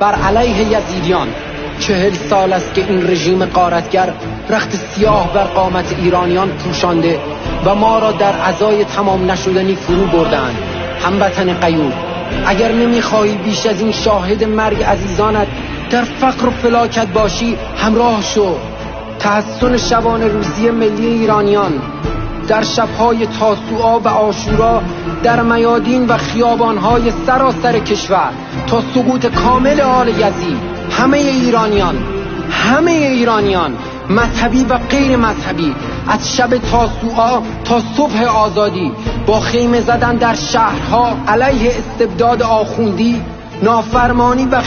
بر علیه یزیدیان. چهل سال است که این رژیم قارتگر رخت سیاه بر قامت ایرانیان پوشانده و ما را در عزای تمام نشدنی فرو بردند هموطن قیور اگر نمی‌خواهی بیش از این شاهد مرگ عزیزانت در فقر و فلاکت باشی همراه شو. تحسن شبان روزی ملی ایرانیان در شبهای تاسوعا و آشورا در میادین و خیابانهای سراسر کشور. تا سقوط کامل آل یزید. همه ایرانیان همه ایرانیان مذهبی و غیر مذهبی از شب تاسوعا تا صبح آزادی با خیمه زدن در شهرها علیه استبداد آخوندی نافرمانی و